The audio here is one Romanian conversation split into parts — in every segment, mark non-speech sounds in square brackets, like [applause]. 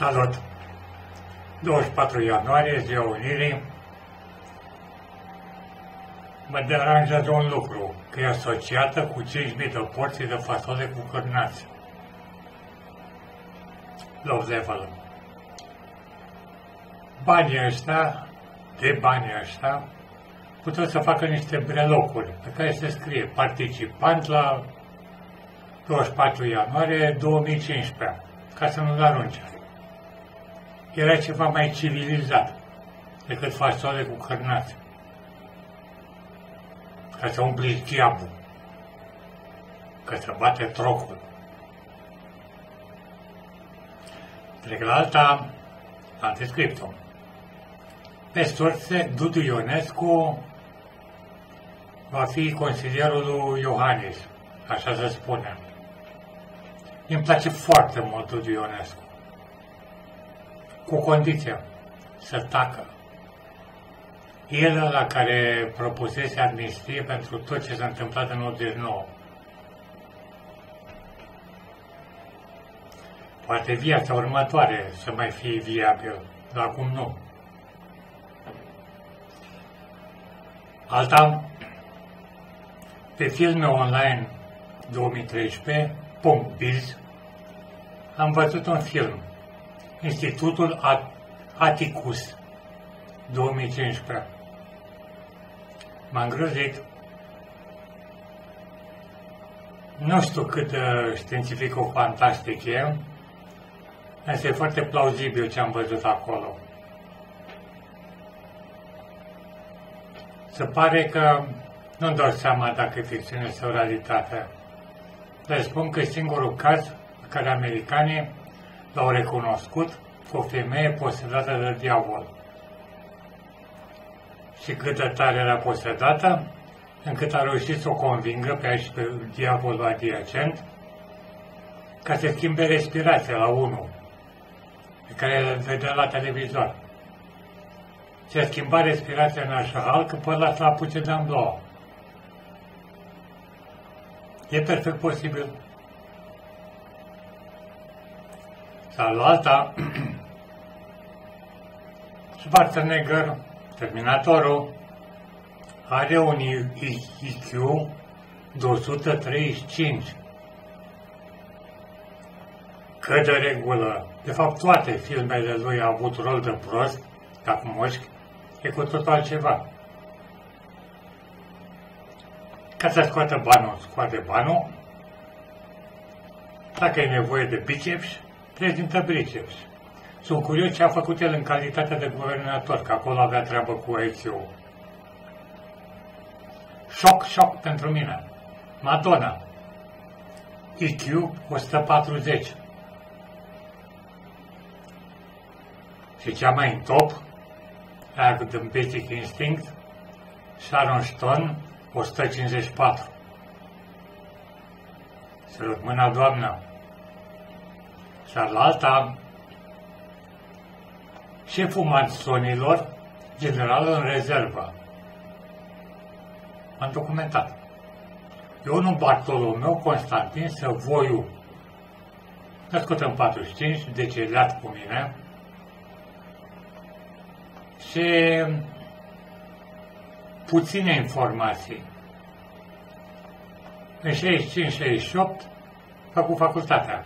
Salut! 24 ianuarie, ziua Unirii. Mă deranjează un lucru, că e asociată cu 5.000 de porții de fasole cu cârnați. Low level. Banii ăștia, de banii ăștia, puteau să facă niște brelocuri pe care se scrie participant la 24 ianuarie 2015, ca să nu-l arunce era ceva mai civilizat decât fasole cu cărnați. Ca să umpli chiabul, ca să bate trocul. Trec la alta, antiscriptum. Pe surse, Dudu Ionescu va fi consilierul lui Iohannis, așa se spune. Îmi place foarte mult Dudu Ionescu cu condiția să tacă. El la care propusese amnistie pentru tot ce s-a întâmplat în 89. Poate viața următoare să mai fie viabil, dar acum nu. Alta, pe filme online 2013.biz am văzut un film Institutul Atticus 2015. M-am îngrozit. Nu știu cât uh, științifico-fantastic e, însă e foarte plauzibil ce am văzut acolo. Se pare că nu-mi dau seama dacă e ficțiune sau realitate. Dar spun că singurul caz pe care americanii l-au recunoscut cu o femeie posedată de diavol. Și cât de tare era posedată, încât a reușit să o convingă pe aici pe diavolul adiacent ca să schimbe respirația la unul pe care îl vedea la televizor. Și a schimbat respirația în așa hal că până la să apuce de ambloa. E perfect posibil. Sau la alta, [clears throat] Schwarzenegger, Terminatorul, are un IQ de 135. Că de regulă, de fapt toate filmele lui au avut rol de prost, ca cu moșchi, e cu totul altceva. Ca să scoată banul, scoate banul. Dacă e nevoie de biceps, prezintă biceps. Sunt curios ce a făcut el în calitate de guvernator, că acolo avea treabă cu IQ. Șoc, șoc pentru mine. Madonna. IQ 140. Și cea mai în top, aia cu The Basic Instinct, Sharon Stone, 154. Să mâna doamna. Și la alta, șeful masonilor, general în rezervă. Am documentat. Eu nu Bartolomeu Constantin Săvoiu, născut în 45, deceliat cu mine, și puține informații. În 65-68 făcut facultatea.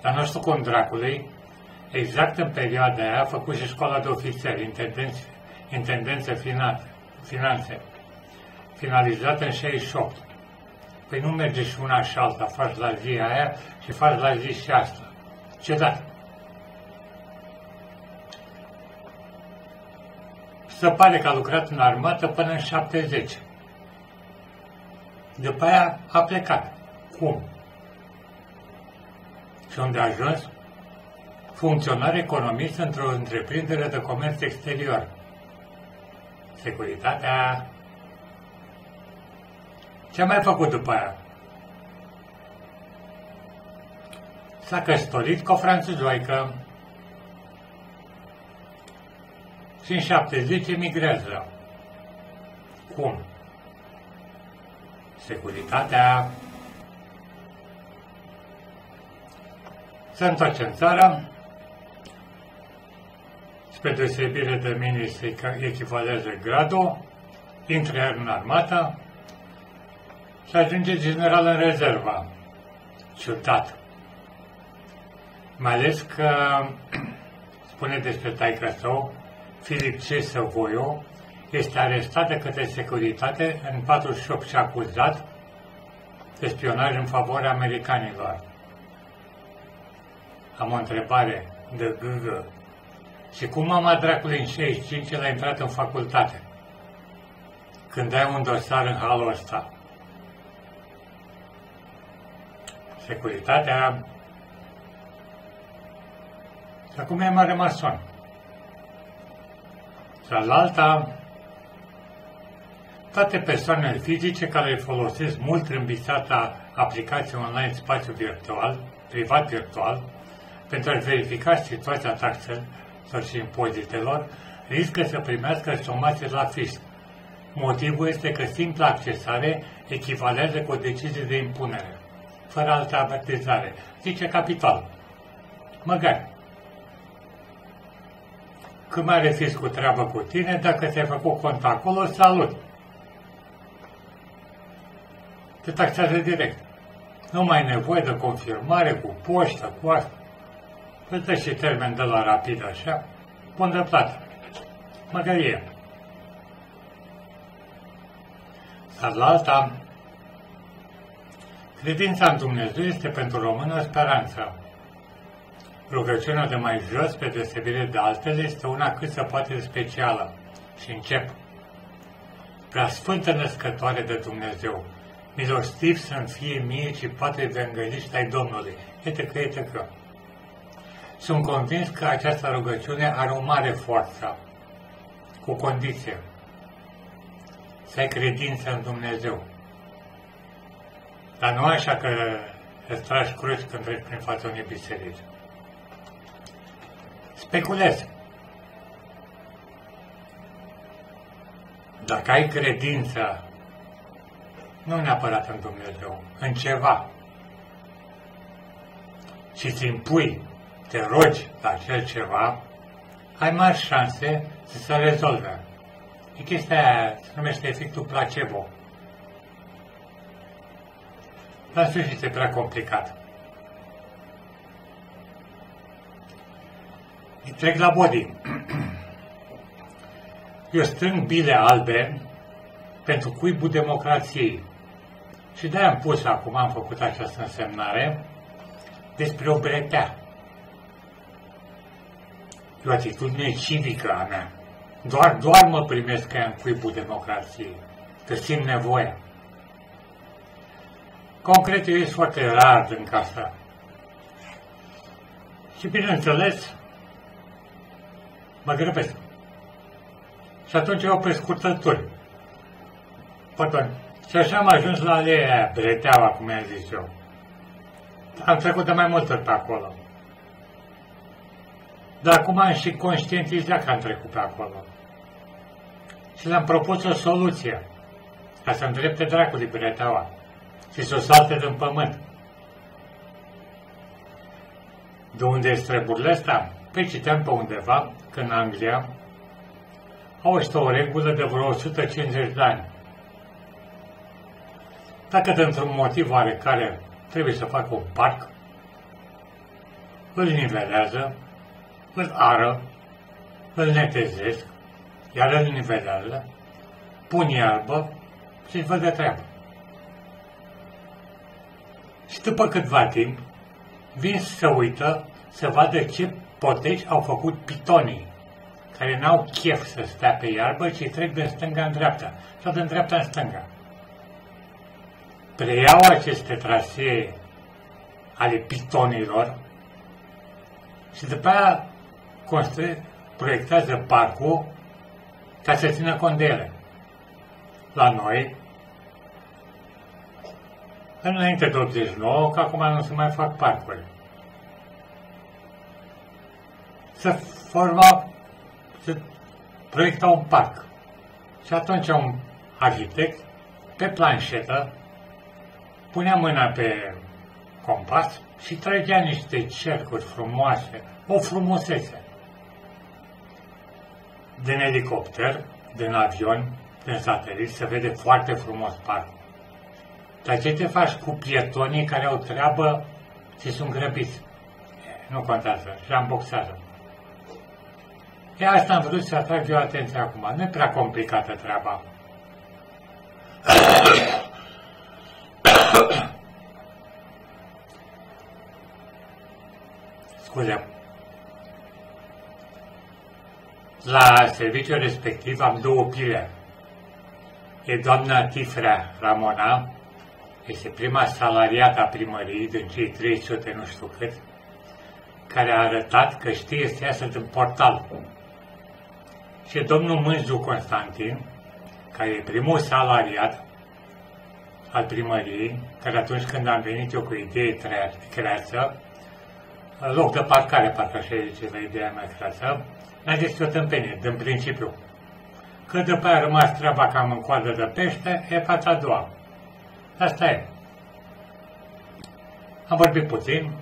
Dar nu știu cum dracului, Exact în perioada aia a făcut și școala de ofițeri, intendență, intendență finanțe, finalizată în 68. Păi nu merge și una și alta, faci la zi aia și faci la zi și asta. Ce dat? Se pare că a lucrat în armată până în 70. După aia a plecat. Cum? Și unde a ajuns? funcționar economist într-o întreprindere de comerț exterior. Securitatea... Ce a mai făcut după aia? S-a căsătorit cu o franțuzoică și în 70 emigrează. Cum? Securitatea se întoarce în țară spre deosebire de mine, se echivalează gradul, intre în armată și ajunge general în rezervă. Ciudat. Mai ales că [clears throat] spune despre taică său, Filip C. Săvoiu, este arestat de către securitate în 48 și acuzat de spionaj în favoarea americanilor. Am o întrebare de gângă. Și cum mama dracului în 65 el a intrat în facultate? Când ai un dosar în halul ăsta. Securitatea și acum e mare mason. Cealaltă, toate persoanele fizice care folosesc mult bisata aplicație online spațiu virtual, privat virtual, pentru a verifica situația taxelor și impozitelor, riscă să primească somații la fisc. Motivul este că simpla accesare echivalează cu o decizie de impunere, fără altă avertizare, zice capital. Măgari. Când mai are fiscul treabă cu tine, dacă ți-ai făcut cont acolo, salut! Te taxează direct. Nu mai ai nevoie de confirmare cu poștă, cu asta. Îți dă și termen de la rapid așa, pun de plată. Măgărie. Dar la alta, credința în Dumnezeu este pentru română speranță. Rugăciunea de mai jos, pe deosebire de altele, este una cât se poate de specială. Și încep. Prea Sfântă Născătoare de Dumnezeu, milostiv să-mi fie mie și poate evangeliști ai Domnului. Iată că, iată că. Sunt convins că această rugăciune are o mare forță, cu condiție. Să ai credință în Dumnezeu. Dar nu așa că îți tragi cruci când treci prin fața unei biserici. Speculez. Dacă ai credință, nu neapărat în Dumnezeu, în ceva, și îți impui, te rogi la acel ceva, ai mari șanse să se rezolve. E chestia aia, se numește efectul placebo. Dar sfârșit e prea complicat. Trec la body. [clears throat] Eu strâng bile albe pentru cuibul democrației. Și de-aia am pus acum, am făcut această însemnare, despre o bretea. E o atitudine civică a mea. Doar, doar mă primesc ca în cuibul democrației, că simt nevoia. Concret, eu foarte rar în casa. Și bineînțeles, mă grăbesc. Și atunci eu pe scurtături. Poate. Și așa am ajuns la aleea breteaua, cum i-am zis eu. Am trecut de mai multe ori pe acolo. Dar acum am și conștientizat că am trecut pe acolo. Și le-am propus o soluție ca să îndrepte dracului breteaua și să o salte din pământ. De unde este treburile astea? Păi citeam pe undeva că în Anglia au ăștia o regulă de vreo 150 de ani. Dacă dintr-un motiv oarecare trebuie să facă un parc, îl nivelează, îl ară, îl netezesc, iar îl nivelează, pun iarbă și își văd de treabă. Și după câtva timp, vin să uită să vadă ce poteci au făcut pitonii, care n-au chef să stea pe iarbă, ci trec de stânga în dreapta, sau de dreapta în stânga. Preiau aceste trasee ale pitonilor și după aia construie, proiectează parcul ca să țină cont de ele. La noi, înainte de 89, că acum nu se mai fac parcuri. să forma, să proiecta un parc. Și atunci un arhitect, pe planșetă, punea mâna pe compas și trăgea niște cercuri frumoase, o frumusețe. Din elicopter, din avion, din satelit, se vede foarte frumos parcul. Dar ce te faci cu pietonii care au treabă și sunt grăbiți? Nu contează, și am boxează. E asta am vrut să atrag eu atenția acum. Nu e prea complicată treaba. [coughs] Scuze. La serviciul respectiv am două pile. E doamna Tifrea Ramona, este prima salariată a primăriei din cei 300 nu știu cât, care a arătat că știe să iasă din portal. Și domnul Mânzu Constantin, care e primul salariat al primăriei, care atunci când am venit eu cu idee creață, loc de parcare, parcă așa zice la ideea mea creață, n-a zis o tâmpenie, din principiu. Că după aia a rămas treaba cam în coadă de pește, e fața a doua. Asta e. Am vorbit puțin,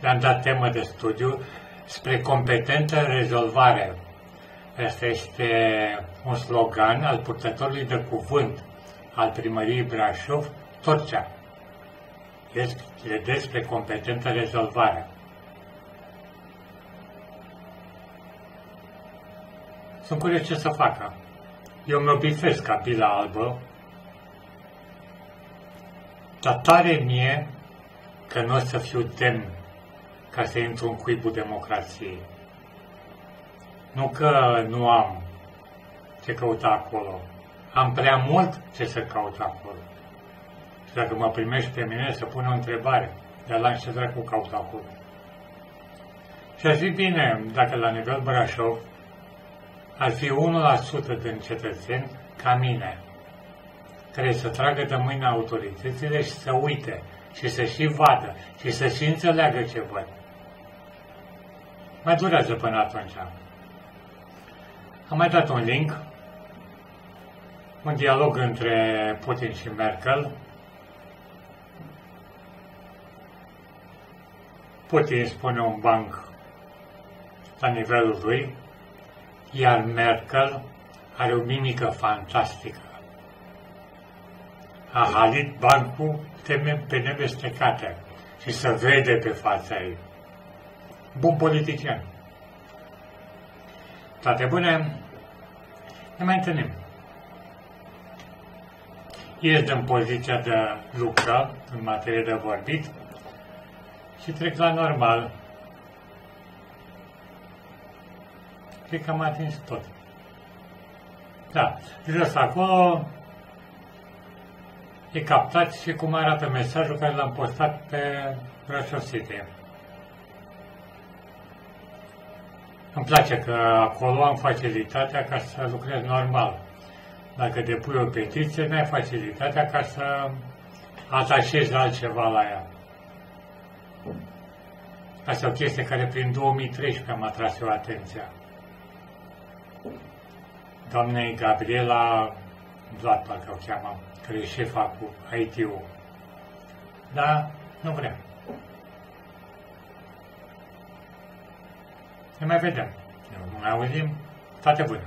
le-am dat temă de studiu spre competentă rezolvare. Asta este un slogan al purtătorului de cuvânt al primăriei Brașov, Torcea. Este despre competentă rezolvare. Sunt curios ce să facă. Eu mă bifesc ca bila albă, dar tare mie că nu o să fiu demn ca să intru în cuibul democrației. Nu că nu am ce căuta acolo. Am prea mult ce să caut acolo. Și dacă mă primești pe mine să pun o întrebare, dar la ce dracu caut acolo? Și ar fi bine dacă la nivel Brașov ar fi 1% din cetățeni ca mine, care să tragă de mâine autoritățile și să uite și să și vadă și să și înțeleagă ce văd. Mai durează până atunci. Am mai dat un link, un dialog între Putin și Merkel. Putin spune un banc la nivelul lui, iar Merkel are o mimică fantastică. A halit bancul pe nevestecate și să vede pe fața ei. Bun politician. Toate bune, ne mai întâlnim. Ies din poziția de lucru, în materie de vorbit, și trec la normal, Cred că am atins tot. Da, jos acolo e captat și cum arată mesajul care l-am postat pe Brașov City. Îmi place că acolo am facilitatea ca să lucrez normal. Dacă depui o petiție, n-ai facilitatea ca să atașezi altceva la ea. Asta e o chestie care prin 2013 am atras eu atenția doamnei Gabriela Vlad, parcă o cheamă, care e șefa cu IT-ul. Dar nu vrea. Ne mai vedem. Ne mai auzim. Toate bune.